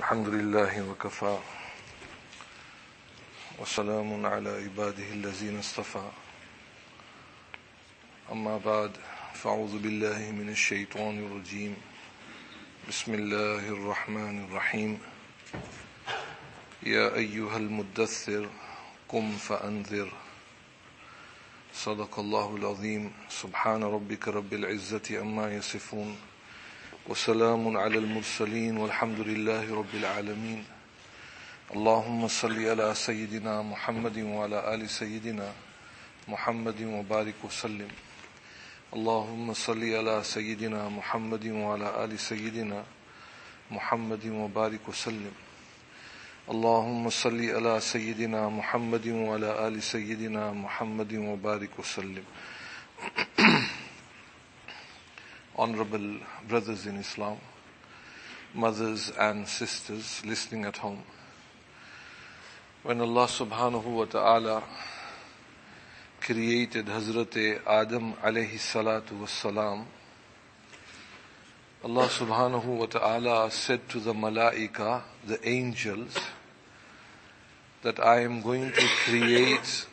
الحمد لله وكفى. وسلام على عباده الذين اصطفى. أما بعد فأعوذ بالله من الشيطان الرجيم. بسم الله الرحمن الرحيم. يا أيها المدثر قم فأنذر. صدق الله العظيم. سبحان ربك رب العزة أما يصفون. وسلام على المرسلين والحمد لله رب العالمين. اللهم صل على سيدنا محمد وعلى آل سيدنا محمد وبارك وسلم. اللهم صل على سيدنا محمد وعلى آل سيدنا محمد وبارك وسلم. اللهم صل على سيدنا محمد وعلى آل سيدنا محمد وبارك وسلم. Honorable brothers in Islam, mothers and sisters listening at home. When Allah subhanahu wa ta'ala created Hazrat Adam alayhi salatu was salam, Allah subhanahu wa ta'ala said to the malaika, the angels, that I am going to create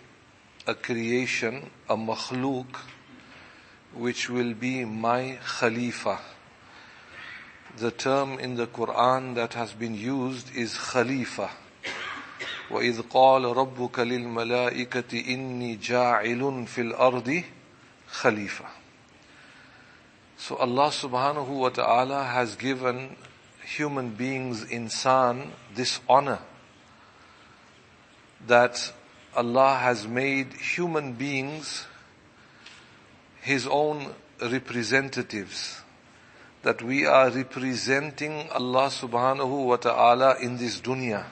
a creation, a makhluk, which will be my Khalifa. The term in the Quran that has been used is Khalifa. وإذ قال ربك للملائكة إني جاعل في الأرض خليفة. So Allah subhanahu wa ta'ala has given human beings, insan, this honor that Allah has made human beings his own representatives. That we are representing Allah subhanahu wa ta'ala in this dunya.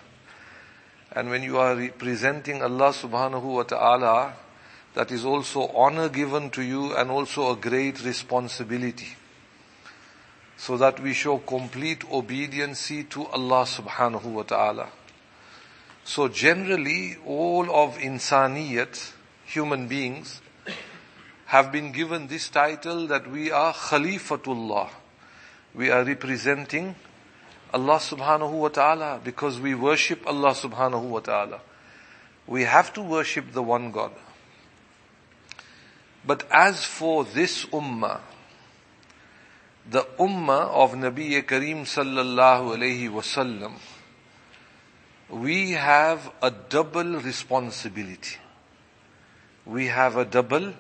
And when you are representing Allah subhanahu wa ta'ala, that is also honor given to you and also a great responsibility. So that we show complete obedience to Allah subhanahu wa ta'ala. So generally, all of insaniyat, human beings, have been given this title that we are Khalifatullah. We are representing Allah subhanahu wa ta'ala because we worship Allah subhanahu wa ta'ala. We have to worship the one God. But as for this ummah, the ummah of Nabi Kareem sallallahu alayhi wasallam, we have a double responsibility. We have a double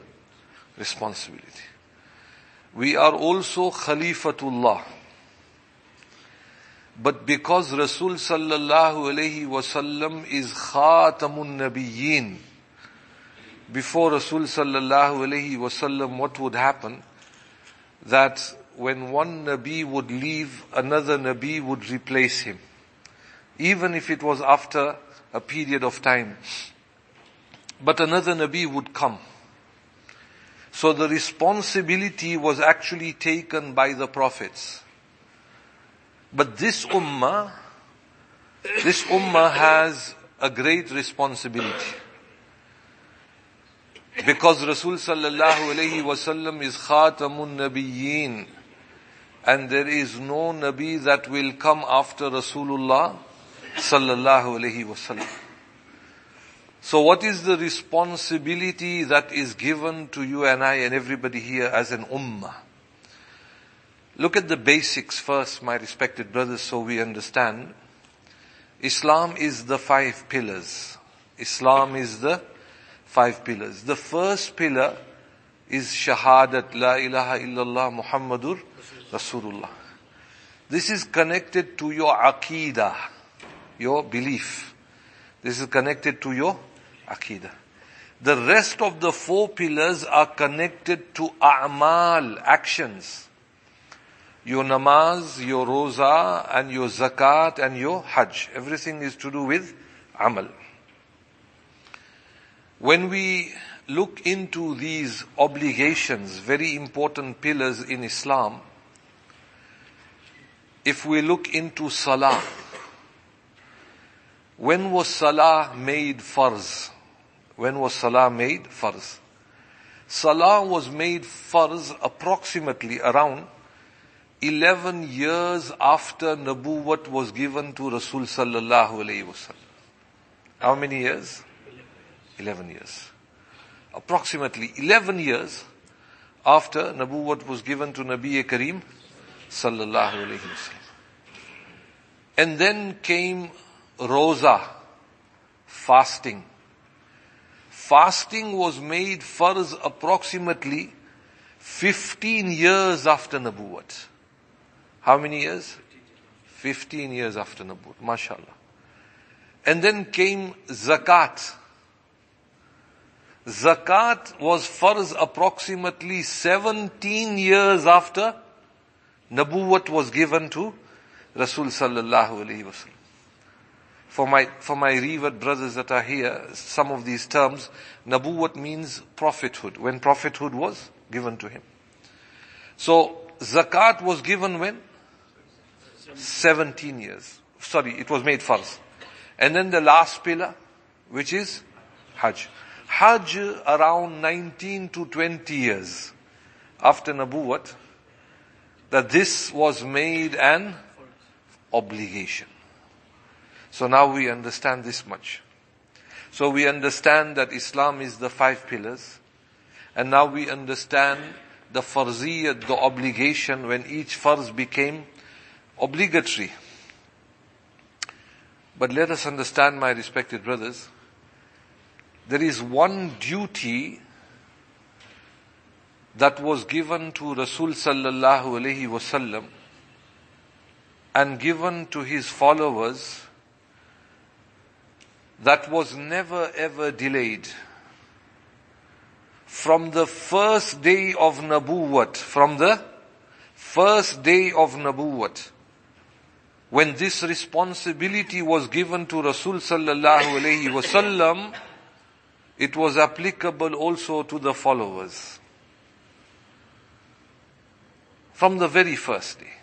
responsibility. We are also Khalifatullah. But because Rasul sallallahu alayhi wasallam is Khatamun Nabiyyin, before Rasul sallallahu alayhi wasallam, what would happen? That when one Nabi would leave, another Nabi would replace him. Even if it was after a period of time. But another Nabi would come. So the responsibility was actually taken by the prophets. But this ummah, this ummah has a great responsibility. Because Rasul sallallahu alayhi wasallam is khatamun nabiyyin. And there is no Nabi that will come after Rasulullah sallallahu alayhi wasallam. So what is the responsibility that is given to you and I and everybody here as an ummah? Look at the basics first, my respected brothers, so we understand. Islam is the five pillars. Islam is the five pillars. The first pillar is shahadat la ilaha illallah muhammadur rasulullah. This is connected to your aqidah, your belief. This is connected to your aqidah. The rest of the four pillars are connected to a'mal, actions. Your namaz, your roza, and your zakat, and your hajj. Everything is to do with amal. When we look into these obligations, very important pillars in Islam, if we look into salah, when was salah made farz? When was salah made farz? Salah was made farz approximately around 11 years after Nabuwat was given to Rasul sallallahu alayhi wasallam. How many years? 11 years. Approximately 11 years after Nabuwat was given to Nabi Kareem sallallahu alayhi wasallam. And then came Roza, fasting. Fasting was made farz approximately 15 years after Nabuwat. How many years? 15 years after Nabuwat. MashaAllah. And then came Zakat. Zakat was farz approximately 17 years after Nabuwat was given to Rasul sallallahu alayhi wasallam. For my, for my revered brothers that are here, some of these terms, Nabuwat means prophethood, when prophethood was given to him. So, zakat was given when? 17 years. Sorry, it was made first. And then the last pillar, which is Hajj. Hajj around 19 to 20 years after Nabuwat, that this was made an obligation. So now we understand this much. So we understand that Islam is the five pillars. And now we understand the farziyat, the obligation when each farz became obligatory. But let us understand, my respected brothers, there is one duty that was given to Rasul sallallahu wasallam and given to his followers that was never ever delayed. From the first day of Nabuwat, from the first day of Nabuwat, when this responsibility was given to Rasul sallallahu alayhi wasallam, it was applicable also to the followers. From the very first day.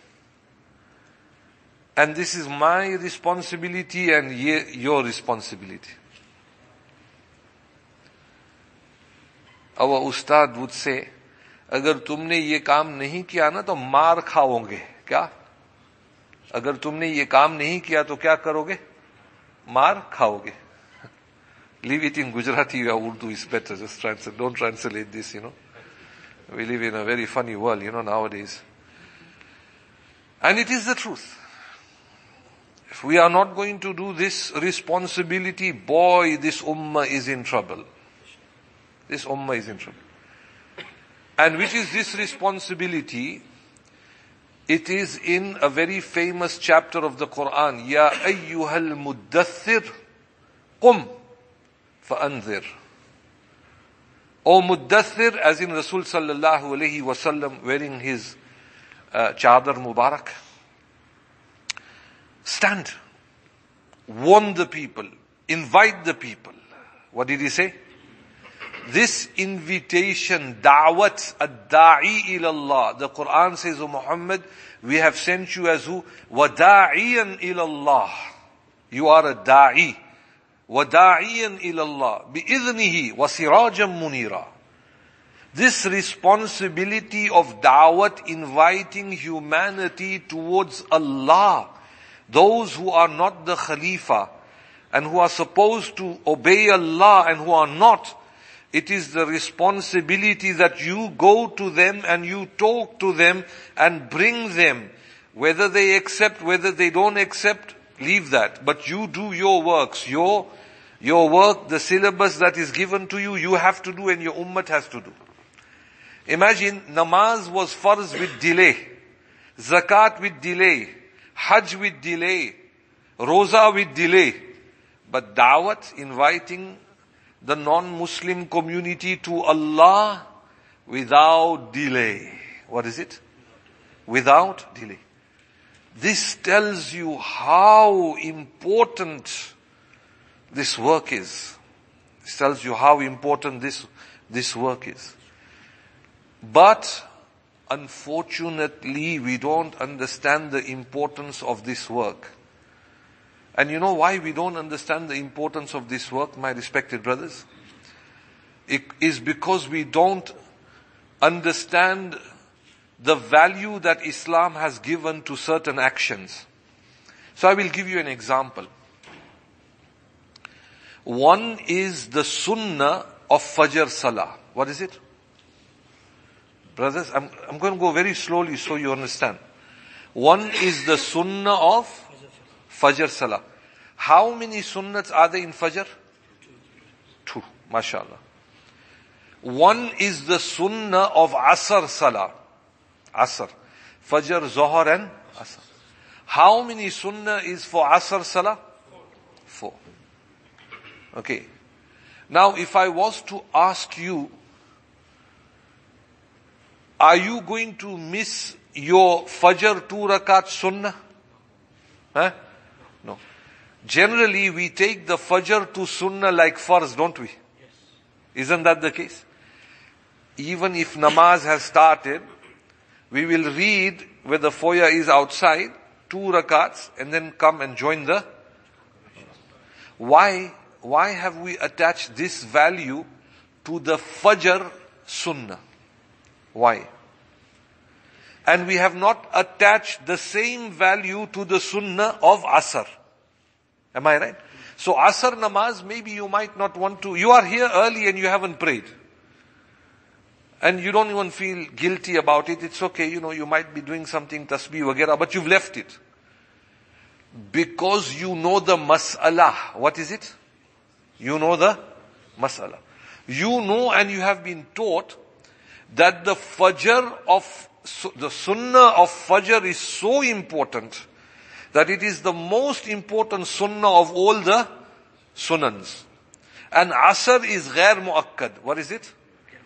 And this is my responsibility and your responsibility. Our ustad would say, अगर तुमने ये काम नहीं किया ना तो मार खाओगे क्या अगर तुमने ये काम नहीं किया तो क्या करोगे मार खाओगे leave it in Gujarati or Urdu is better. Just translate. Don't translate this, you know. We live in a very funny world, you know, nowadays. And it is the truth. if we are not going to do this responsibility, boy, this ummah is in trouble. This ummah is in trouble. And which is this responsibility? It is in a very famous chapter of the Quran. Ya ayyuhal muddathir qum fa'anzir. O muddathir, as in Rasul sallallahu alayhi wasallam wearing his uh, chadar mubarak. Stand. Warn the people. Invite the people. What did he say? This invitation, da'wat, ad-da'i ilallah. The Quran says, O Muhammad, we have sent you as who? Wada'iyan ilallah. You are a da'i. Wada'iyan ilallah. Bi'idhnihi wa sirajan munira. This responsibility of da'wat, inviting humanity towards Allah, those who are not the Khalifa and who are supposed to obey Allah and who are not, it is the responsibility that you go to them and you talk to them and bring them. Whether they accept, whether they don't accept, leave that. But you do your works, your, your work, the syllabus that is given to you, you have to do and your ummah has to do. Imagine namaz was farz with delay. Zakat with delay. Hajj with delay, Roza with delay, but Dawat inviting the non-Muslim community to Allah without delay. What is it? Without delay. This tells you how important this work is. This tells you how important this, this work is. But Unfortunately, we don't understand the importance of this work. And you know why we don't understand the importance of this work, my respected brothers? It is because we don't understand the value that Islam has given to certain actions. So I will give you an example. One is the sunnah of Fajr Salah. What is it? Brothers, I'm, I'm going to go very slowly so you understand. One is the sunnah of Fajr Salah. How many sunnats are there in Fajr? Two. MashaAllah. One is the sunnah of Asr Salah. Asr. Fajr, Zohar and Asr. How many sunnah is for Asr Salah? Four. Okay. Now if I was to ask you, are you going to miss your Fajr two rakat sunnah? Huh? No. Generally we take the Fajr to sunnah like farz, don't we? Yes. Isn't that the case? even if namaz has started, we will read where the foyer is outside, two rakats, and then come and join the. Why, why have we attached this value to the Fajr Sunnah? Why? And we have not attached the same value to the Sunnah of Asr. Am I right? So Asr namaz, maybe you might not want to, you are here early and you haven't prayed and you don't even feel guilty about it, it's okay, you know, you might be doing something tasbih wagera, but you've left it. Because you know the mas'ala. What is it? You know the mas'ala. You know and you have been taught that the fajr of, so the sunnah of Fajr is so important that it is the most important sunnah of all the sunans. And Asr is ghair muakkad. What is it?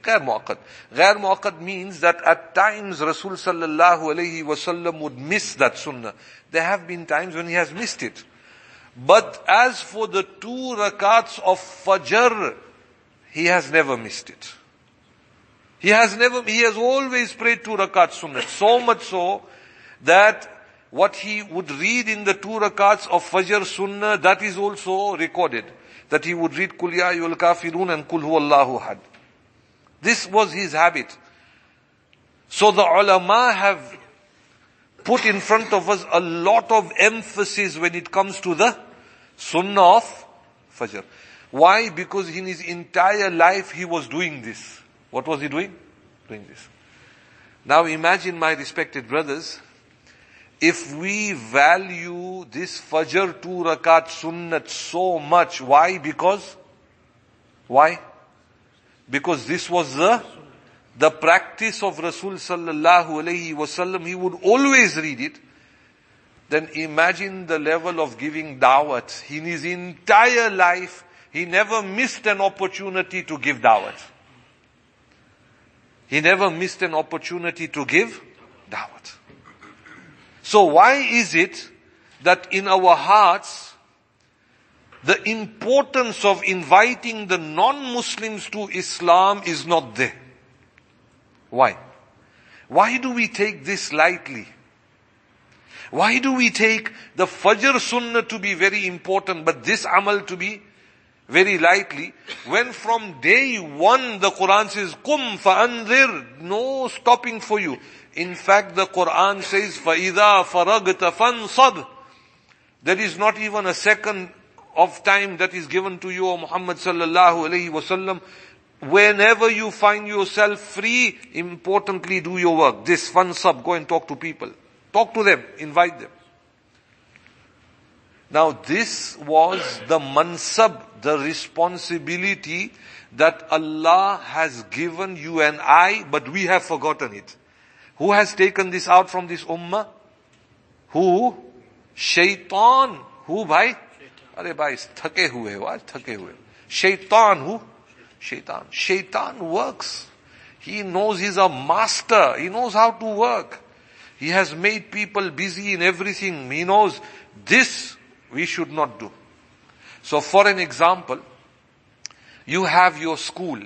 Ghair muakkad. Ghair muakkad means that at times Rasul sallallahu alayhi wasallam would miss that sunnah. There have been times when he has missed it. But as for the two rakats of Fajr, he has never missed it. He has never, he has always prayed two rakats sunnah. So much so that what he would read in the two rakats of Fajr sunnah, that is also recorded. That he would read Kul Ya Kafirun and Kul Allahu Had. This was his habit. So the ulama have put in front of us a lot of emphasis when it comes to the sunnah of Fajr. Why? Because in his entire life he was doing this. What was he doing? Doing this. Now imagine my respected brothers, if we value this Fajr two rakat sunnat so much, why? Because, why? Because this was the, the practice of Rasul sallallahu alayhi wasallam. He would always read it. Then imagine the level of giving dawat. In his entire life, he never missed an opportunity to give dawat. He never missed an opportunity to give dawat. So why is it that in our hearts, the importance of inviting the non-Muslims to Islam is not there. Why? Why do we take this lightly? Why do we take the Fajr Sunnah to be very important, but this Amal to be very lightly, when from day one the Quran says, Kum fa'anzir, no stopping for you. In fact, the Quran says, فَإِذَا فَرَغْتَ فَانْصَبْ There is not even a second of time that is given to you, O Muhammad sallallahu alayhi wasallam. Whenever you find yourself free, importantly do your work. This fun sub, go and talk to people. Talk to them, invite them. Now this was the mansab, the responsibility that Allah has given you and I, but we have forgotten it. Who has taken this out from this ummah? Who? Shaitan. Who bhai? अरे भाई थके हुए हो आज थके हुए शैतान हूं shaitan shaitan works he knows he's a master he knows how to work he has made people busy in everything he knows this we should not do so for an example you have your school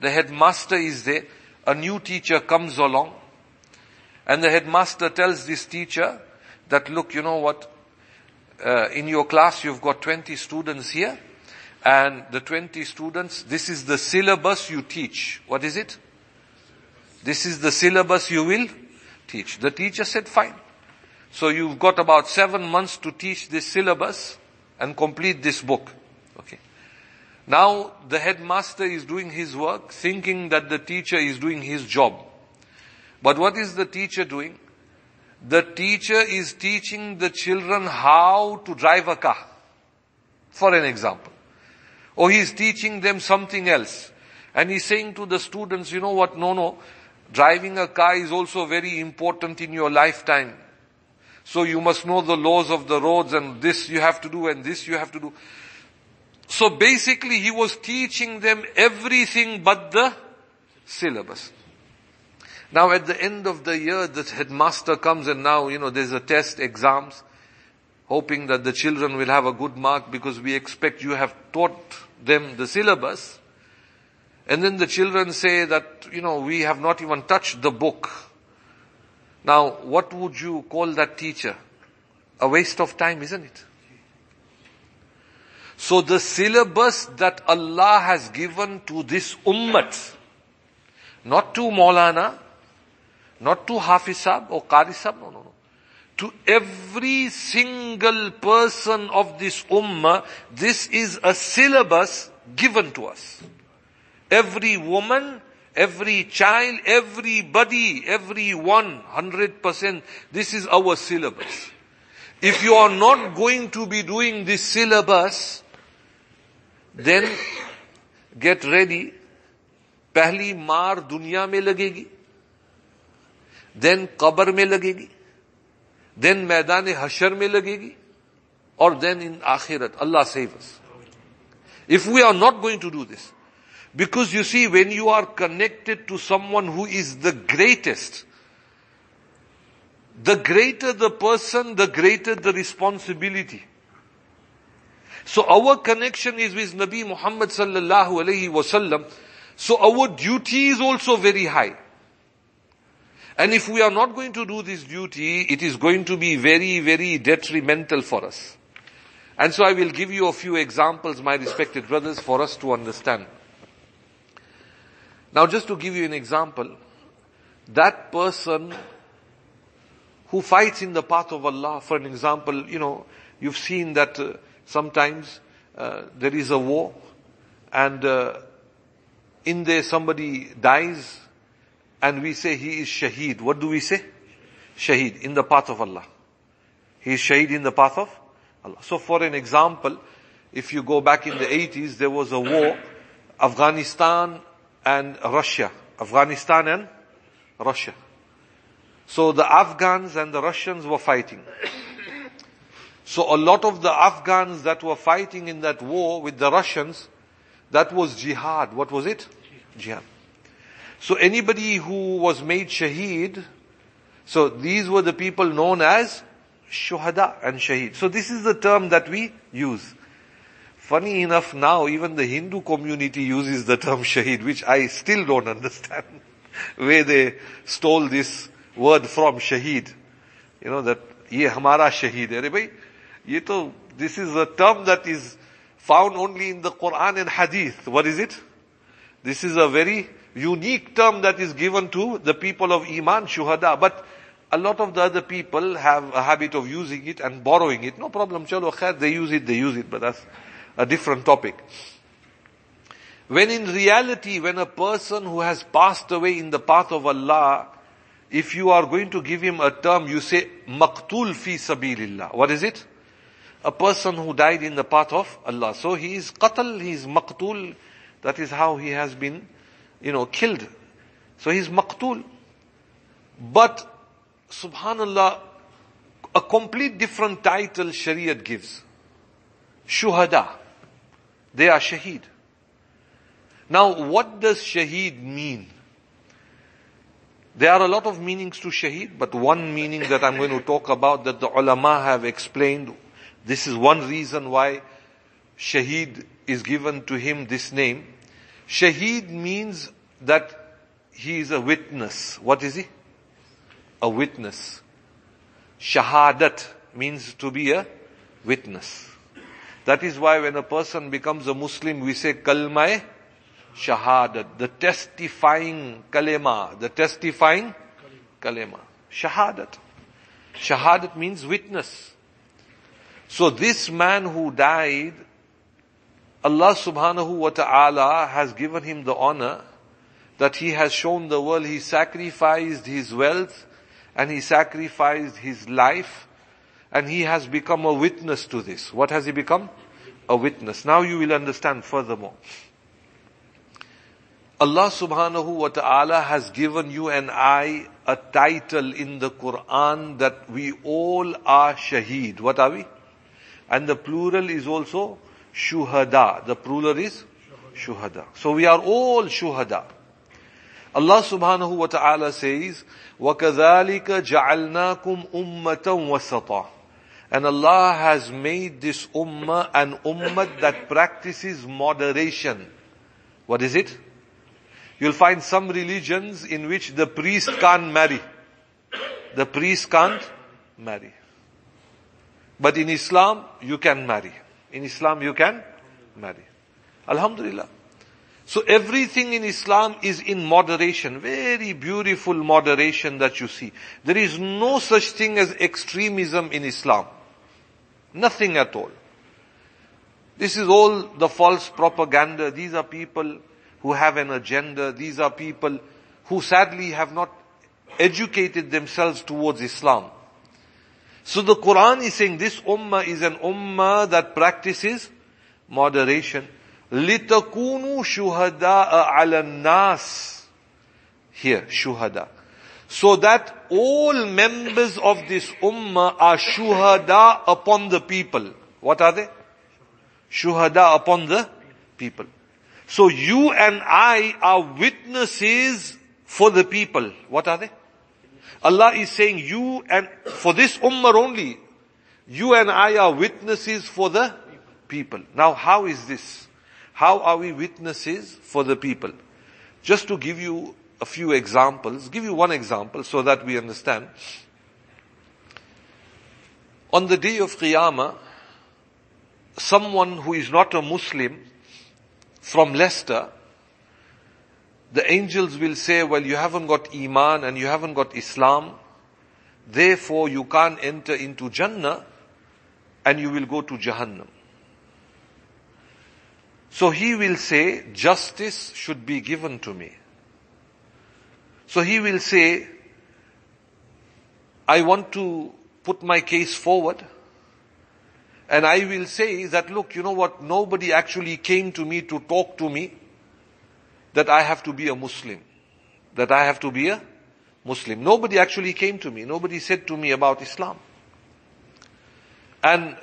the headmaster is there a new teacher comes along and the headmaster tells this teacher that look you know what uh, in your class you've got 20 students here and the 20 students, this is the syllabus you teach. What is it? This is the syllabus you will. teach. The teacher said, fine. So you've got about seven months to teach this syllabus and complete this book. Okay. Now the headmaster is doing his work thinking that the teacher is doing his job. But what is the teacher doing? The teacher is teaching the children how to drive a car. For an example. Or he is teaching them something else. And he's saying to the students, you know what, no, no, driving a car is also very important in your lifetime. So you must know the laws of the roads and this you have to do and this you have to do. So basically he was teaching them everything but the syllabus. Now at the end of the year, the headmaster comes and now, you know, there's a test, exams, hoping that the children will have a good mark because we expect you have taught them the syllabus. And then the children say that, you know, we have not even touched the book. Now, what would you call that teacher? A waste of time, isn't it? So the syllabus that Allah has given to this ummah, not to Maulana, not to Hafizab or Qarisab, no, no, no. To every single person of this ummah, this is a syllabus given to us. Every woman, every child, everybody, everyone, 100%, this is our syllabus. If you are not going to be doing this syllabus, then get ready. पहली मार दुनिया में लगेगी then कब्र में लगेगी then मैदान हशर में लगेगी और देन इन आखिरत अल्लाह save us if we are not going to do this because you see when you are connected to someone who is the greatest the greater the person the greater the responsibility so our connection is with Nabi Muhammad sallallahu alayhi wasallam. So our duty is also very high. And if we are not going to do this duty, it is going to be very, very detrimental for us. And so I will give you a few examples, my respected brothers, for us to understand. Now just to give you an example, that person who fights in the path of Allah, for an example, you know, you've seen that uh, sometimes uh, there is a war and uh, in there somebody dies and we say he is shaheed. What do we say? Shaheed in the path of Allah. He is shaheed in the path of Allah. So for an example, if you go back in the 80s, there was a war, Afghanistan and Russia. Afghanistan and Russia. So the Afghans and the Russians were fighting. So a lot of the Afghans that were fighting in that war with the Russians, that was jihad. What was it? Jihad. So anybody who was made shaheed, so these were the people known as shuhada and shaheed. So this is the term that we use. Funny enough now, even the Hindu community uses the term shaheed, which I still don't understand where they stole this word from shaheed. You know, that ye hamara shaheed hai. ये तो this is a term that is found only in the Quran and Hadith. What is it? This is a very unique term that is given to the people of Iman, Shuhada. But a lot of the other people have a habit of using it and borrowing it. No problem, chalo khair, they use it, they use it, but that's a different topic. When in reality, when a person who has passed away in the path of Allah, if you are going to give him a term, you say, maqtul fi sabilillah. What is it? a person who died in the path of Allah. So he is qatl, he is maqtul. That is how he has been, you know, killed. So he is maqtul. But, subhanallah, a complete different title Shariat gives. Shuhada. They are shaheed. Now, what does shaheed mean? There are a lot of meanings to shaheed, but one meaning that I'm going to talk about that the ulama have explained this is one reason why Shaheed is given to him this name. Shaheed means that he is a witness. What is he? A witness. Shahadat means to be a witness. That is why when a person becomes a Muslim, we say kalmai shahadat, the testifying kalima, the testifying kalima. Shahadat. Shahadat means witness. So this man who died, Allah subhanahu wa ta'ala has given him the honor that he has shown the world he sacrificed his wealth and he sacrificed his life and he has become a witness to this. What has he become? A witness. Now you will understand furthermore. Allah subhanahu wa ta'ala has given you and I a title in the Quran that we all are shaheed. What are we? And the plural is also shuhada. The plural is shuhada. So we are all shuhada. Allah subhanahu wa ta'ala says, وَكَذَلِكَ جَعَلْنَاكُمْ أُمَّةً وَسَطًا and Allah has made this ummah an ummah that practices moderation. What is it? You'll find some religions in which the priest can't marry. The priest can't marry. But in Islam, you can marry. In Islam, you can marry. Alhamdulillah. So everything in Islam is in moderation. Very beautiful moderation that you see. There is no such thing as extremism in Islam. Nothing at all. This is all the false propaganda. These are people who have an agenda. These are people who sadly have not educated themselves towards Islam. So the Quran is saying this ummah is an ummah that practices moderation. لِتَكُونُوا شُهَدَاءَ عَلَى النَّاسِ Here, shuhada. So that all members of this ummah are shuhada upon the people. What are they? Shuhada upon the people. So you and I are witnesses for the people. What are they? Allah is saying you and for this ummah only, you and I are witnesses for the people. Now how is this? How are we witnesses for the people? Just to give you a few examples, give you one example so that we understand. On the day of Qiyamah, someone who is not a Muslim from Leicester, the angels will say, well, you haven't got Iman and you haven't got Islam, therefore you can't enter into Jannah and you will go to Jahannam. So he will say, justice should be given to me. So he will say, I want to put my case forward and I will say that, look, you know what, nobody actually came to me to talk to me that I have to be a Muslim. That I have to be a Muslim. Nobody actually came to me. Nobody said to me about Islam. And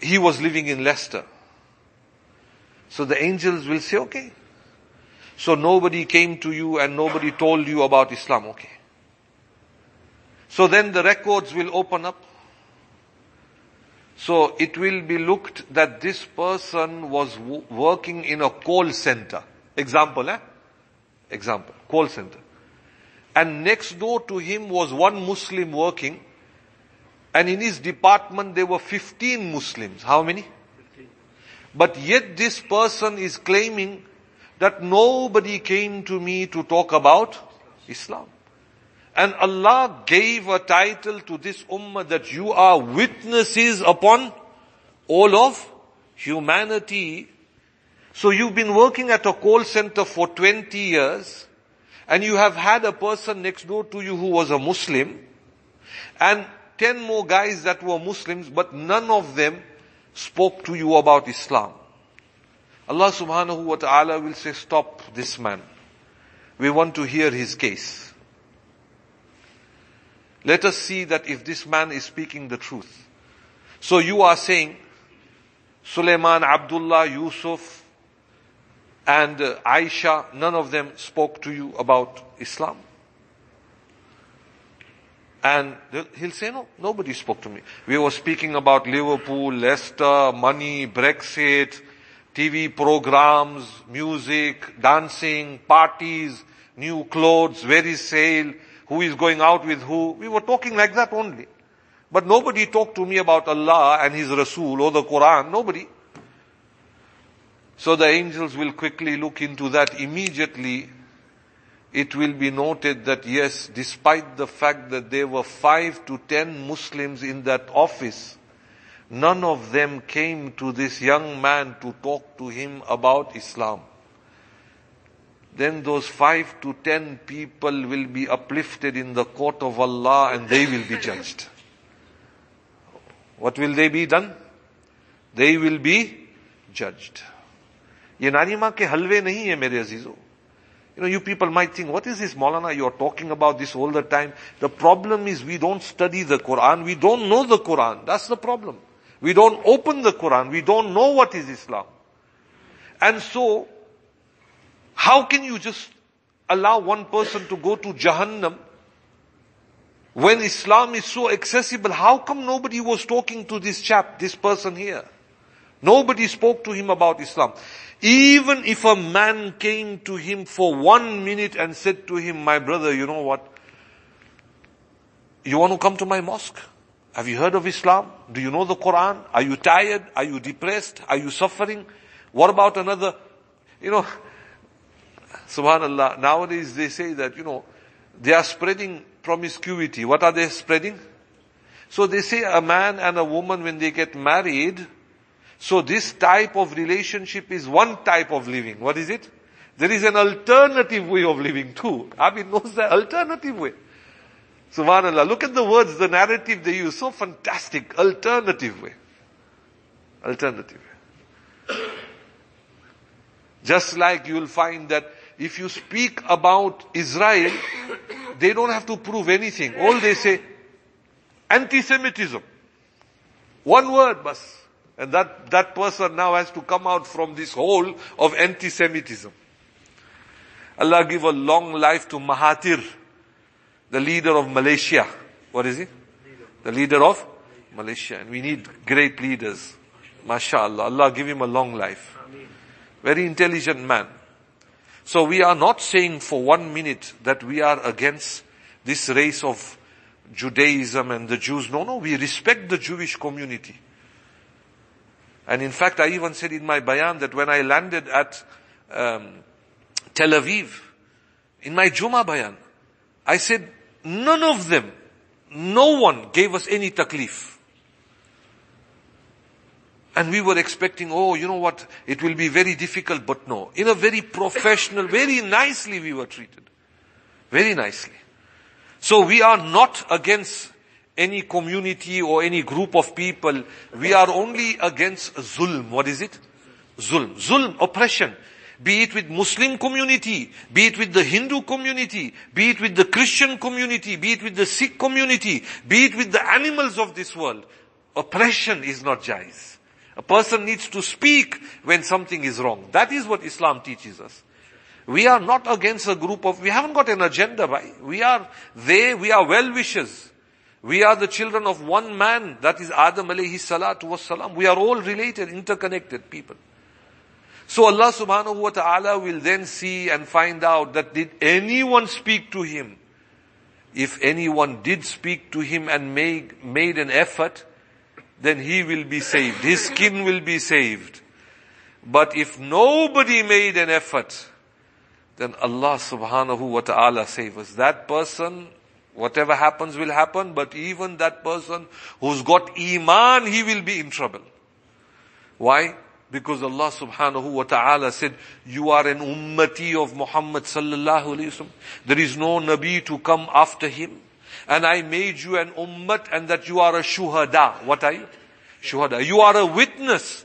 he was living in Leicester. So the angels will say, okay. So nobody came to you and nobody told you about Islam. Okay. So then the records will open up so it will be looked that this person was w- working in a call center. Example, eh? Example, call center. And next door to him was one Muslim working. And in his department there were 15 Muslims. How many? 15. But yet this person is claiming that nobody came to me to talk about Islam. And Allah gave a title to this ummah that you are witnesses upon all of humanity. So you've been working at a call center for 20 years and you have had a person next door to you who was a Muslim and 10 more guys that were Muslims but none of them spoke to you about Islam. Allah subhanahu wa ta'ala will say stop this man. We want to hear his case. Let us see that if this man is speaking the truth. So you are saying, Suleiman, Abdullah, Yusuf, and uh, Aisha, none of them spoke to you about Islam. And he'll say, no, nobody spoke to me. We were speaking about Liverpool, Leicester, money, Brexit, TV programs, music, dancing, parties, new clothes, very sale, who is going out with who. We were talking like that only. But nobody talked to me about Allah and His Rasul or the Quran. Nobody. So the angels will quickly look into that immediately. it will be noted that yes, despite the fact that there were five to ten Muslims in that office, none of them came to this young man to talk to him about Islam. Then those five to ten people will be uplifted in the court of Allah and they will be judged. What will they be done? They will be judged. ये नानी के हलवे नहीं है मेरे अजीजों you know, you people might think, what is this Maulana? You're talking about this all the time. The problem is we don't study the Quran. We don't know the Quran. That's the problem. We don't open the Quran. We don't know what is Islam. And so, how can you just allow one person to go to Jahannam when Islam is so accessible? How come nobody was talking to this chap, this person here? Nobody spoke to him about Islam. Even if a man came to him for one minute and said to him, my brother, you know what? You want to come to my mosque? Have you heard of Islam? Do you know the Quran? Are you tired? Are you depressed? Are you suffering? What about another? You know, subhanallah, nowadays they say that, you know, they are spreading promiscuity. What are they spreading? So they say a man and a woman when they get married, so this type of relationship is one type of living. What is it? There is an alternative way of living too. Abid knows the alternative way. Subhanallah. Look at the words, the narrative they use. So fantastic. Alternative way. Alternative way. Just like you will find that if you speak about Israel, they don't have to prove anything. All they say, anti-Semitism. One word, bas. And that, that person now has to come out from this hole of anti-Semitism. Allah give a long life to Mahathir, the leader of Malaysia. What is he? The leader of Malaysia. And we need great leaders. MashaAllah. Allah give him a long life. Very intelligent man. So we are not saying for one minute that we are against this race of Judaism and the Jews. No, no, we respect the Jewish community. And in fact, I even said in my bayan that when I landed at um, Tel Aviv, in my Juma bayan, I said, none of them, no one gave us any taklif. And we were expecting, oh, you know what, it will be very difficult, but no. In a very professional, very nicely we were treated. Very nicely. So we are not against any community or any group of people. We are only against zulm. What is it? Zulm. Zulm, oppression. Be it with Muslim community, be it with the Hindu community, be it with the Christian community, be it with the Sikh community, be it with the animals of this world. Oppression is not jais. A person needs to speak when something is wrong. That is what Islam teaches us. We are not against a group of, we haven't got an agenda, right? We are they, we are well-wishers. We are the children of one man, that is Adam alayhi salatu wasalam. We are all related, interconnected people. So Allah subhanahu wa ta'ala will then see and find out that did anyone speak to him? If anyone did speak to him and made, made an effort, then he will be saved. His skin will be saved. But if nobody made an effort, then Allah subhanahu wa ta'ala save us. That person Whatever happens will happen, but even that person who's got iman, he will be in trouble. Why? Because Allah subhanahu wa ta'ala said, you are an ummati of Muhammad sallallahu alayhi wasallam. There is no Nabi to come after him. And I made you an ummat and that you are a shuhada. What are you? Shuhada. You are a witness.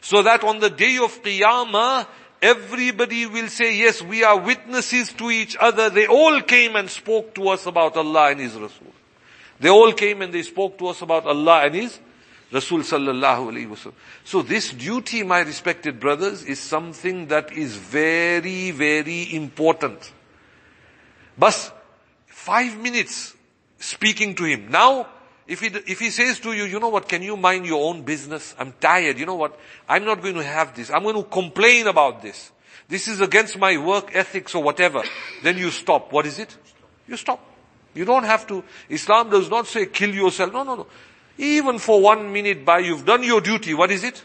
So that on the day of Qiyamah, Everybody will say, yes, we are witnesses to each other. They all came and spoke to us about Allah and His Rasul. They all came and they spoke to us about Allah and His Rasul sallallahu alayhi. So this duty, my respected brothers, is something that is very, very important. But five minutes speaking to him. Now, if he, if he says to you, you know what, can you mind your own business? I'm tired. You know what? I'm not going to have this. I'm going to complain about this. This is against my work ethics or whatever. Then you stop. What is it? You stop. You don't have to. Islam does not say kill yourself. No, no, no. Even for one minute by you've done your duty. What is it?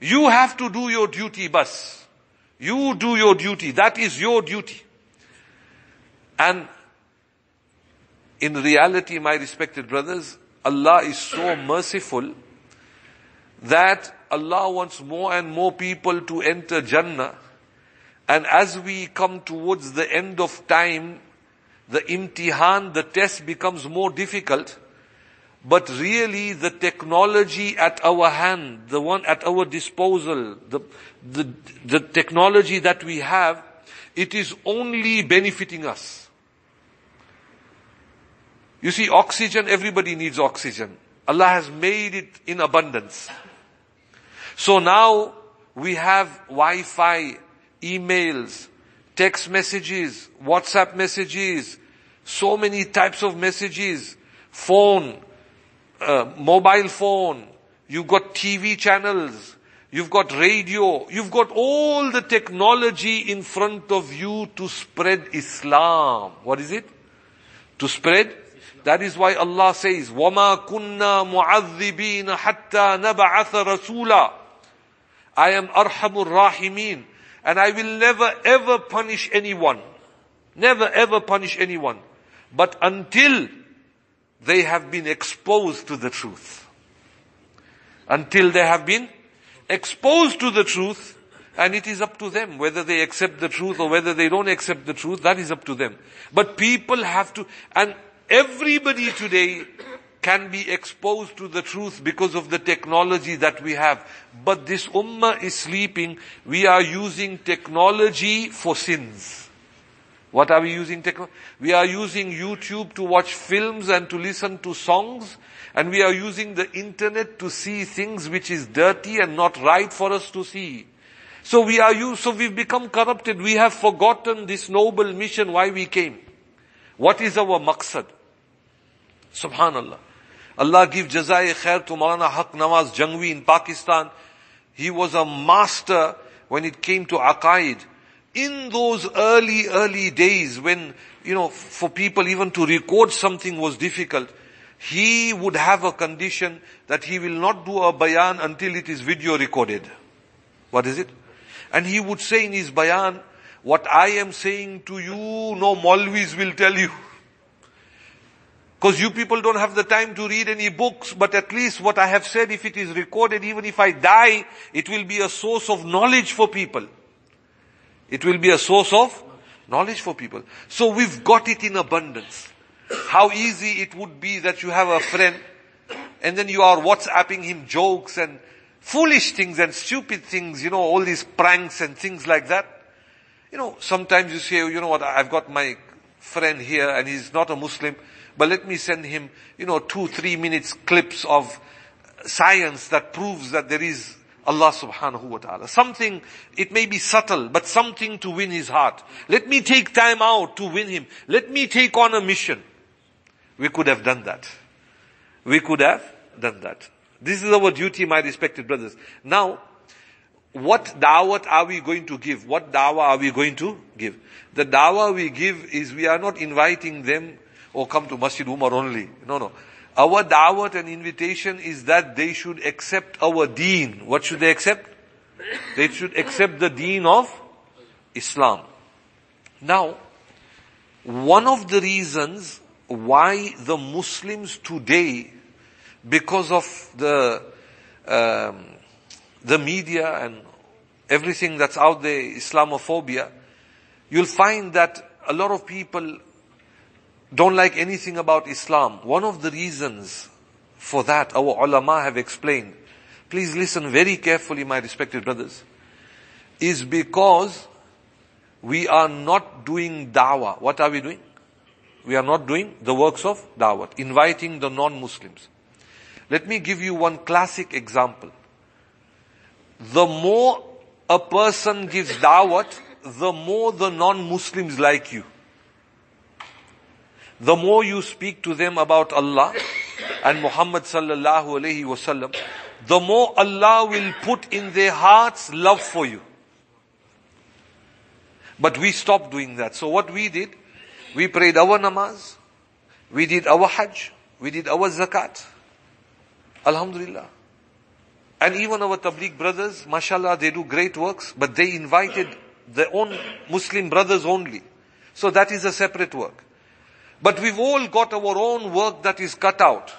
You have to do your duty, bus. You do your duty. That is your duty. And in reality, my respected brothers, Allah is so merciful that Allah wants more and more people to enter Jannah. And as we come towards the end of time, the imtihan, the test becomes more difficult. But really the technology at our hand, the one at our disposal, the, the, the technology that we have, it is only benefiting us. You see, oxygen, everybody needs oxygen. Allah has made it in abundance. So now we have Wi-Fi, emails, text messages, WhatsApp messages, so many types of messages, phone, uh, mobile phone, you've got TV channels, you've got radio, you've got all the technology in front of you to spread Islam. What is it? To spread? That is why Allah says, وَمَا كُنَّا مُعَذِّبِينَ حَتَّى نَبَعَثَ رَسُولًا I am Arhamur Rahimin. And I will never ever punish anyone. Never ever punish anyone. But until they have been exposed to the truth. Until they have been exposed to the truth, and it is up to them whether they accept the truth or whether they don't accept the truth, that is up to them. But people have to, and everybody today can be exposed to the truth because of the technology that we have. But this ummah is sleeping. We are using technology for sins. What are we using technology? We are using YouTube to watch films and to listen to songs. And we are using the internet to see things which is dirty and not right for us to see. So we are used, so we've become corrupted. We have forgotten this noble mission why we came. What is our maqsad? Subhanallah. Allah give jazai khair to Maulana Haq Nawaz Jangvi in Pakistan. He was a master when it came to aqaid in those early, early days when, you know, for people even to record something was difficult, he would have a condition that he will not do a bayan until it is video recorded. What is it? And he would say in his bayan, what I am saying to you, no Maulvis will tell you. Because you people don't have the time to read any books, but at least what I have said, if it is recorded, even if I die, it will be a source of knowledge for people. It will be a source of knowledge for people. So we've got it in abundance. How easy it would be that you have a friend and then you are WhatsApping him jokes and foolish things and stupid things, you know, all these pranks and things like that. You know, sometimes you say, oh, you know what, I've got my friend here and he's not a Muslim, but let me send him, you know, two, three minutes clips of science that proves that there is Allah subhanahu wa ta'ala. Something, it may be subtle, but something to win his heart. Let me take time out to win him. Let me take on a mission. We could have done that. We could have done that. This is our duty, my respected brothers. Now, what dawah are we going to give? What dawah are we going to give? The dawah we give is we are not inviting them, or oh, come to Masjid Umar only. No, no. Our da'wat and invitation is that they should accept our deen. What should they accept? They should accept the deen of Islam. Now, one of the reasons why the Muslims today, because of the um, the media and everything that's out there, Islamophobia, you'll find that a lot of people don't like anything about Islam. One of the reasons for that, our ulama have explained, please listen very carefully, my respected brothers, is because we are not doing dawah. What are we doing? We are not doing the works of dawah, inviting the non-Muslims. Let me give you one classic example. The more a person gives dawah, the more the non-Muslims like you the more you speak to them about Allah and Muhammad sallallahu alayhi wasallam, the more Allah will put in their hearts love for you. But we stopped doing that. So what we did, we prayed our namaz, we did our hajj, we did our zakat. Alhamdulillah. And even our tabligh brothers, mashallah, they do great works, but they invited their own Muslim brothers only. So that is a separate work. But we've all got our own work that is cut out.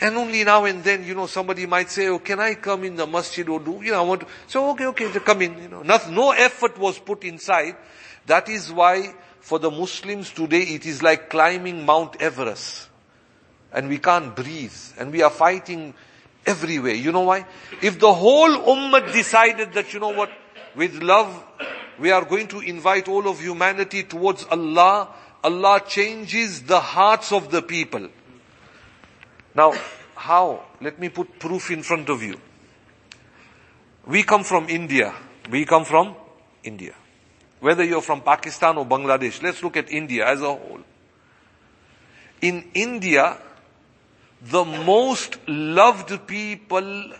And only now and then, you know, somebody might say, oh, can I come in the masjid or do, you know, I want to, so okay, okay, to come in, you know. Not, no effort was put inside. That is why for the Muslims today it is like climbing Mount Everest. And we can't breathe. And we are fighting everywhere. You know why? If the whole ummah decided that, you know what, with love, we are going to invite all of humanity towards Allah, Allah changes the hearts of the people. Now, how? Let me put proof in front of you. We come from India. We come from India. Whether you're from Pakistan or Bangladesh, let's look at India as a whole. In India, the most loved people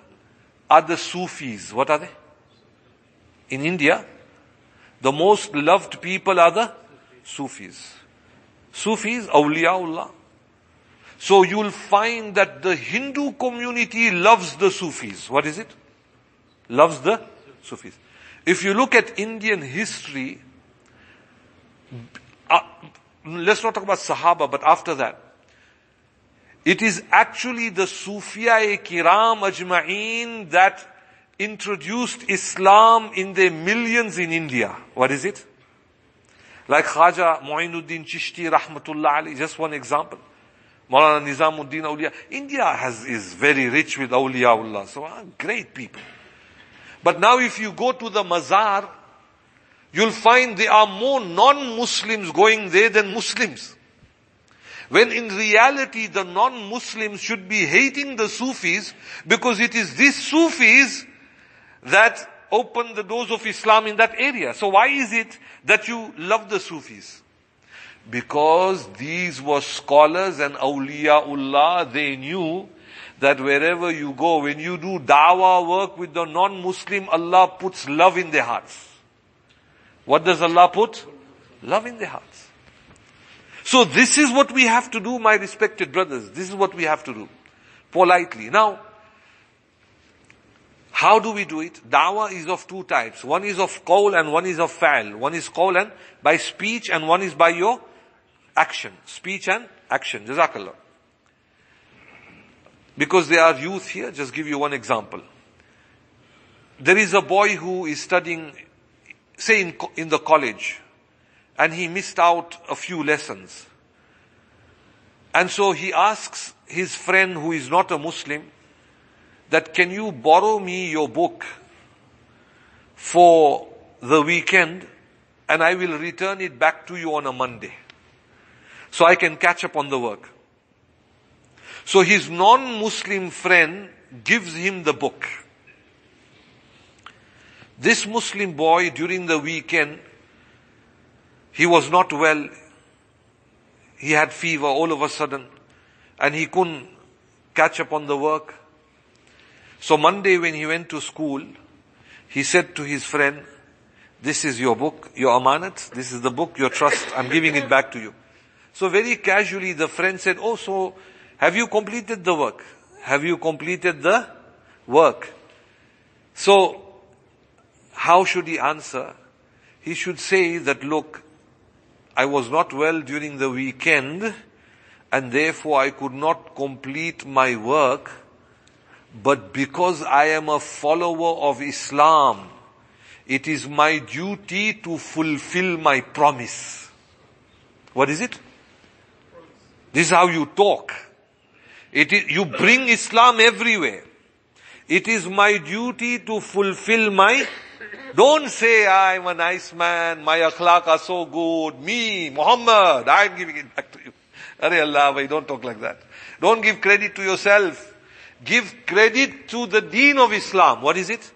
are the Sufis. What are they? In India, the most loved people are the Sufis. Sufis, awliyaullah. So you'll find that the Hindu community loves the Sufis. What is it? Loves the Sufis. If you look at Indian history, uh, let's not talk about Sahaba, but after that, it is actually the Sufiya Kiram Ajma'een that introduced Islam in their millions in India. What is it? Like Khaja Mu'inuddin Chishti Rahmatullah Ali, just one example. Maulana Nizamuddin Awliya. India has, is very rich with Awliyaullah. So uh, great people. But now if you go to the Mazar, you'll find there are more non-Muslims going there than Muslims. When in reality the non-Muslims should be hating the Sufis because it is these Sufis that open the doors of Islam in that area. So why is it that you love the Sufis? Because these were scholars and awliyaullah, they knew that wherever you go, when you do dawah work with the non-Muslim, Allah puts love in their hearts. What does Allah put? Love in their hearts. So this is what we have to do, my respected brothers. This is what we have to do. Politely. Now, how do we do it? Dawah is of two types. One is of qawl and one is of fa'al. One is qawl and by speech and one is by your action. Speech and action. Jazakallah. Because there are youth here, just give you one example. There is a boy who is studying, say in, in the college, and he missed out a few lessons. And so he asks his friend who is not a Muslim that can you borrow me your book for the weekend and I will return it back to you on a Monday. So I can catch up on the work. So his non-Muslim friend gives him the book. This Muslim boy during the weekend he was not well. He had fever all of a sudden and he couldn't catch up on the work. So Monday when he went to school, he said to his friend, this is your book, your amanat, this is the book, your trust, I'm giving it back to you. So very casually the friend said, oh so have you completed the work? Have you completed the work? So how should he answer? He should say that look, I was not well during the weekend and therefore I could not complete my work. But because I am a follower of Islam, it is my duty to fulfill my promise. What is it? This is how you talk. It is, you bring Islam everywhere. It is my duty to fulfill my don't say, I'm a nice man, my akhlaq are so good, me, Muhammad, I'm giving it back to you. Allah, don't talk like that. Don't give credit to yourself. Give credit to the deen of Islam. What is it?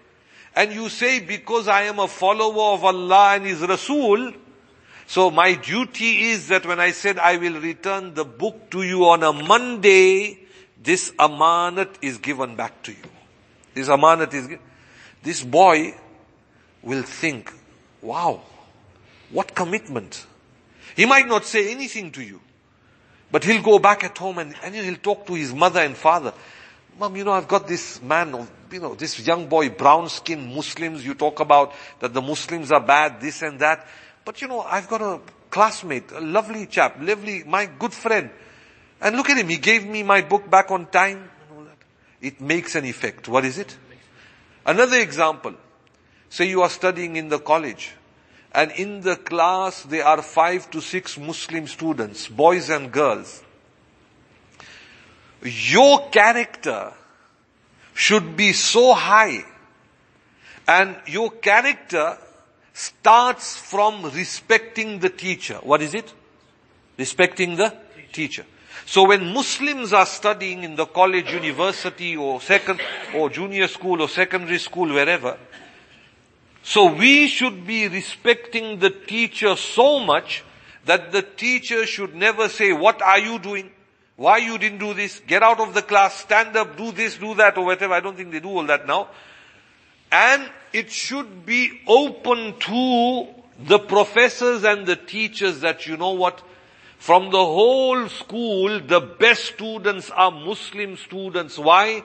And you say, because I am a follower of Allah and His Rasul, so my duty is that when I said I will return the book to you on a Monday, this amanat is given back to you. This amanat is. This boy will think, wow, what commitment. He might not say anything to you, but he'll go back at home and, and he'll talk to his mother and father. Mom, you know, I've got this man, you know, this young boy, brown skinned Muslims, you talk about that the Muslims are bad, this and that. but you know, I've got a classmate, a lovely chap, lovely, my good friend. And look at him, he gave me my book back on time and all that. It makes an effect. What is it? Another example. Say you are studying in the college and in the class there are five to six Muslim students, boys and girls. Your character should be so high and your character starts from respecting the teacher. What is it? Respecting the teacher. So when Muslims are studying in the college, university or second, or junior school or secondary school, wherever, so we should be respecting the teacher so much that the teacher should never say, what are you doing? Why you didn't do this? Get out of the class, stand up, do this, do that, or whatever. I don't think they do all that now. And it should be open to the professors and the teachers that you know what? From the whole school, the best students are Muslim students. Why?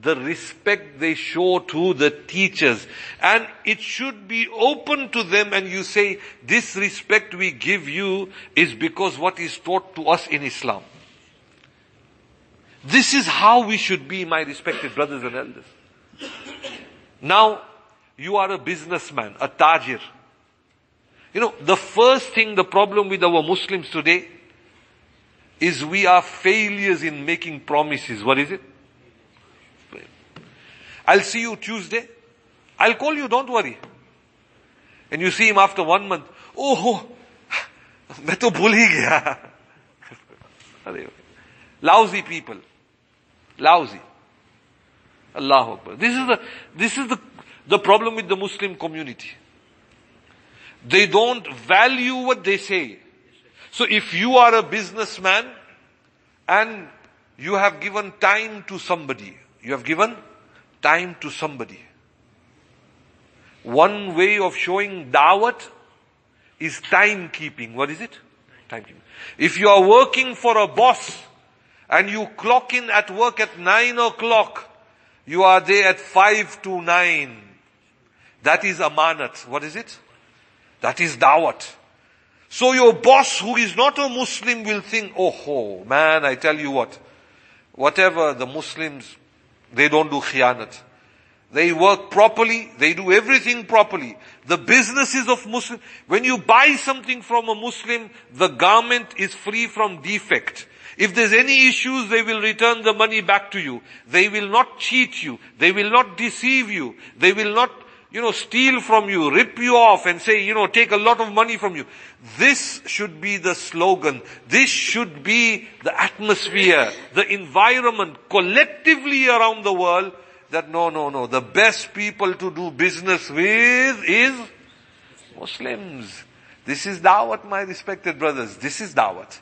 The respect they show to the teachers. And it should be open to them and you say, this respect we give you is because what is taught to us in Islam. This is how we should be, my respected brothers and elders. Now, you are a businessman, a tajir. You know, the first thing, the problem with our Muslims today is we are failures in making promises. What is it? I'll see you Tuesday. I'll call you, don't worry. And you see him after one month. Oh, मैं तो भूल ही गया lousy people lousy Allah Akbar. This is the, this is the, the problem with the Muslim community. They don't value what they say. So if you are a businessman and you have given time to somebody, you have given time to somebody. One way of showing dawat is timekeeping. What is it? Timekeeping. If you are working for a boss and you clock in at work at nine o'clock, you are there at five to nine. That is amanat. What is it? That is dawat. So your boss who is not a Muslim will think, oh, oh man, I tell you what, whatever the Muslims, they don't do khianat. They work properly. They do everything properly. The businesses of Muslim, when you buy something from a Muslim, the garment is free from defect. If there's any issues, they will return the money back to you. They will not cheat you. They will not deceive you. They will not, you know, steal from you, rip you off and say, you know, take a lot of money from you. This should be the slogan. This should be the atmosphere, the environment collectively around the world that no, no, no. The best people to do business with is Muslims. This is dawat, my respected brothers. This is dawat.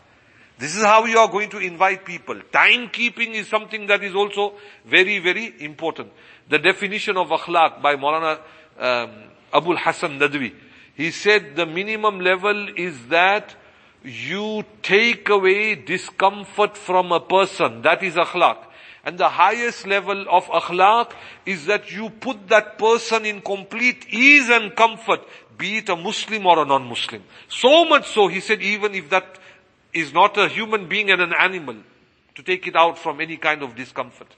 This is how you are going to invite people. Timekeeping is something that is also very, very important. The definition of akhlaq by Maulana um, Abul Hassan Nadwi. He said the minimum level is that you take away discomfort from a person. That is akhlaq. And the highest level of akhlaq is that you put that person in complete ease and comfort, be it a Muslim or a non-Muslim. So much so, he said, even if that is not a human being and an animal to take it out from any kind of discomfort.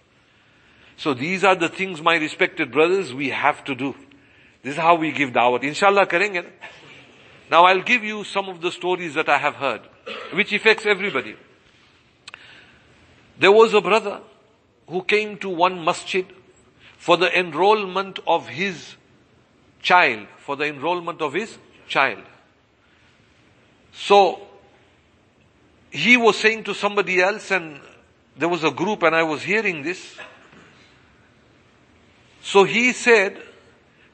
So these are the things, my respected brothers, we have to do. This is how we give dawat. Inshallah karenge. Now I'll give you some of the stories that I have heard, which affects everybody. There was a brother who came to one masjid for the enrollment of his child, for the enrollment of his child. So he was saying to somebody else and there was a group and I was hearing this. So he said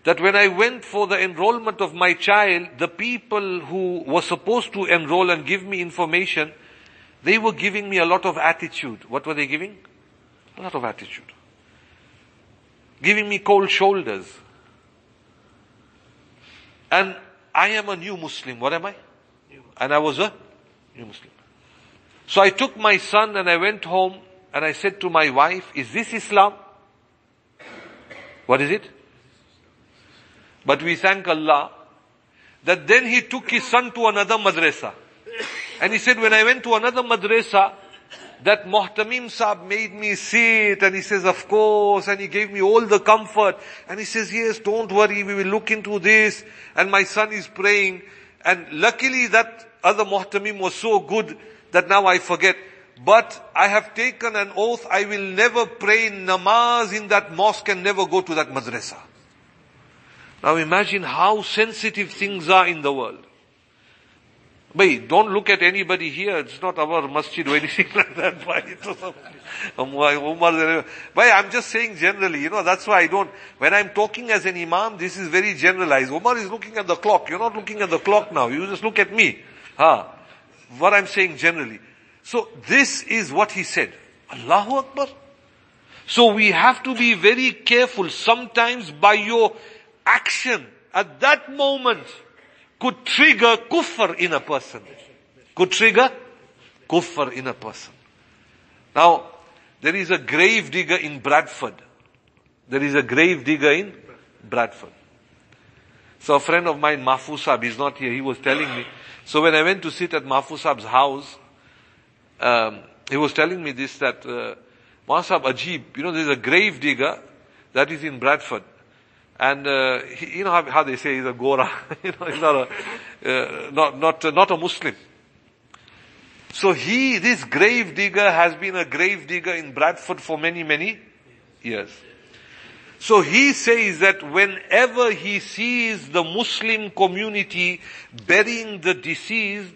that when I went for the enrollment of my child, the people who were supposed to enroll and give me information, they were giving me a lot of attitude. What were they giving? A lot of attitude. Giving me cold shoulders. And I am a new Muslim. What am I? And I was a new Muslim. So I took my son and I went home and I said to my wife, is this Islam? What is it? But we thank Allah that then he took his son to another madrasa. And he said, when I went to another madrasa, that Muhtamim Saab made me sit and he says, of course, and he gave me all the comfort. And he says, yes, don't worry, we will look into this. And my son is praying. And luckily that other Muhtamim was so good that now I forget. But I have taken an oath, I will never pray namaz in that mosque and never go to that madrasa. Now imagine how sensitive things are in the world. But don't look at anybody here. It's not our masjid or anything like that. But I'm just saying generally, you know, that's why I don't, when I'm talking as an imam, this is very generalized. Umar is looking at the clock. You're not looking at the clock now. You just look at me. Huh? What I'm saying generally. So this is what he said. Allahu Akbar. So we have to be very careful. Sometimes by your action at that moment, could trigger kufr in a person. Could trigger kufr in a person. Now, there is a grave digger in Bradford. There is a grave digger in Bradford. So a friend of mine, Mahfuz he's not here, he was telling me. So when I went to sit at Mahfuz house, um, he was telling me this, that, uh, Ajib, you know, there's a grave digger that is in Bradford. And uh, he, you know how, how, they say he's a Gora, you know, he's not a uh, not not uh, not a Muslim. So he, this grave digger, has been a grave digger in Bradford for many many years. So he says that whenever he sees the Muslim community burying the deceased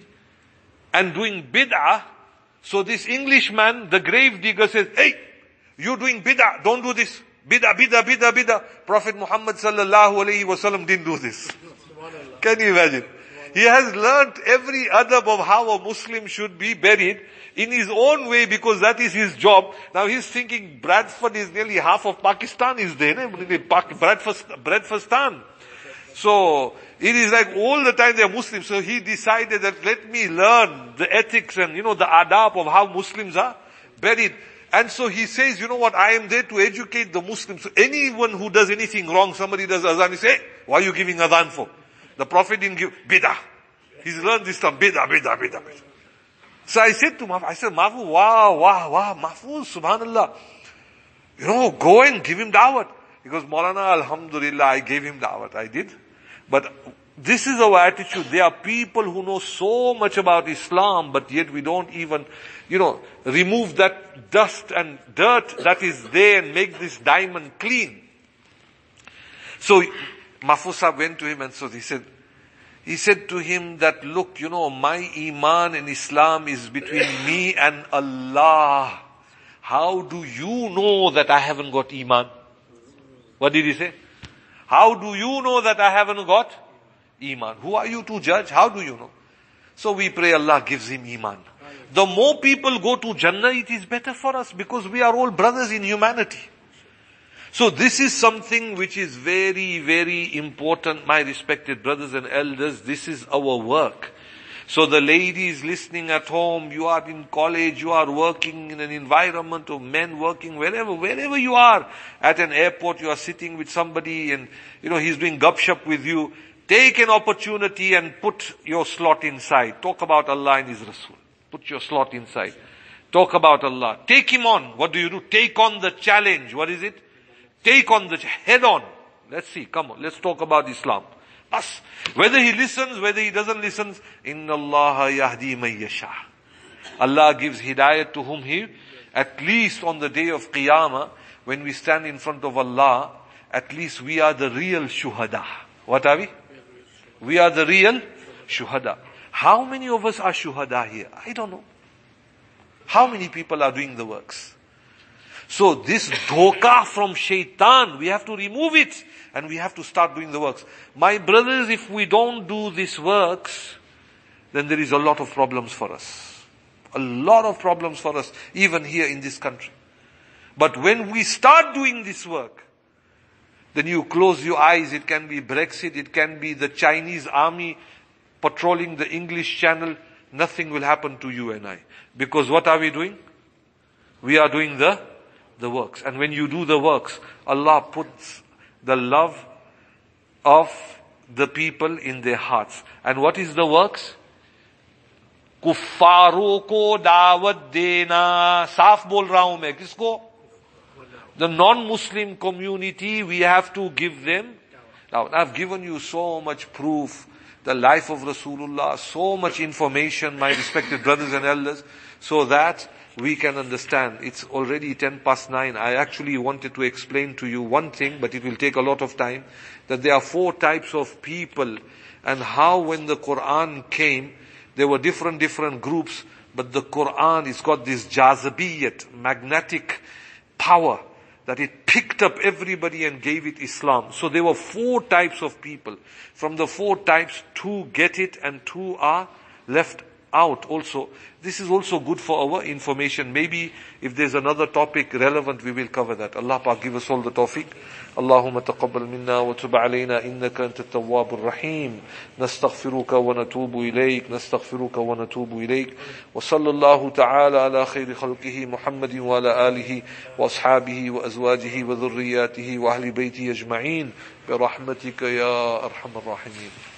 and doing bid'ah, so this Englishman, the grave digger says, hey, you're doing bid'ah, don't do this. Bid'ah, bid'ah, bid'ah, bida. Prophet Muhammad sallallahu alayhi wasallam didn't do this. Can you imagine? He has learnt every adab of how a Muslim should be buried in his own way because that is his job. Now he's thinking Bradford is nearly half of Pakistan is there, Bradford, Bradfordstan. So, it is like all the time they are Muslims. So he decided that let me learn the ethics and, you know, the adab of how Muslims are buried. And so he says, you know what, I am there to educate the Muslims. So anyone who does anything wrong, somebody does azan, he say, hey, why are you giving azan for? The Prophet didn't give, bidah. He's learned this term, bidah, bidah, bidah, bidah. So I said to Mahfuz, I said, Mahfuz, wow, wow, wow, Mahfuz, subhanallah. You know, go and give him dawat. He goes, Maulana, alhamdulillah, I gave him dawat. I did. But this is our attitude. There are people who know so much about Islam, but yet we don't even, you know, remove that dust and dirt that is there and make this diamond clean. So Mafusa went to him and so he said, he said to him that, look, you know, my iman in Islam is between me and Allah. How do you know that I haven't got iman? What did he say? How do you know that I haven't got Iman. Who are you to judge? How do you know? So we pray Allah gives him Iman. The more people go to Jannah, it is better for us because we are all brothers in humanity. So this is something which is very, very important, my respected brothers and elders. This is our work. So the ladies listening at home, you are in college, you are working in an environment of men working wherever, wherever you are. At an airport, you are sitting with somebody and, you know, he's doing gupshup with you. Take an opportunity and put your slot inside. Talk about Allah and His Rasul. Put your slot inside. Talk about Allah. Take him on. What do you do? Take on the challenge. What is it? Take on the, head on. Let's see. Come on. Let's talk about Islam. Us. Whether he listens, whether he doesn't listen, Inna Allah yahdi yasha. Allah gives hidayah to whom he, at least on the day of Qiyamah, when we stand in front of Allah, at least we are the real shuhada. What are we? We are the real shuhada. How many of us are shuhada here? I don't know. How many people are doing the works? So this dhoka from shaitan, we have to remove it and we have to start doing the works. My brothers, if we don't do these works, then there is a lot of problems for us. A lot of problems for us, even here in this country. But when we start doing this work, then you close your eyes. It can be Brexit. It can be the Chinese army patrolling the English channel. Nothing will happen to you and I. Because what are we doing? We are doing the, the works. And when you do the works, Allah puts the love of the people in their hearts. And what is the works? कुफ्फारों को दावत देना साफ बोल रहा हूं मैं किसको the non-Muslim community, we have to give them. Now, I've given you so much proof, the life of Rasulullah, so much information, my respected brothers and elders, so that we can understand. It's already 10 past 9. I actually wanted to explain to you one thing, but it will take a lot of time, that there are four types of people, and how when the Quran came, there were different, different groups, but the Quran, it's got this jazabiyat, magnetic power that it picked up everybody and gave it Islam. So there were four types of people. From the four types, two get it and two are left out also. This is also good for our information. Maybe if there's another topic relevant, we will cover that. Allah Pak give us all the tawfiq. اللهم تقبل منا وتب علينا إنك أنت التواب الرحيم نستغفرك ونتوب إليك نستغفرك ونتوب إليك وصلى الله تعالى على خير خلقه محمد وعلى آله وأصحابه وأزواجه وذرياته وأهل بيته أجمعين برحمتك يا أرحم الراحمين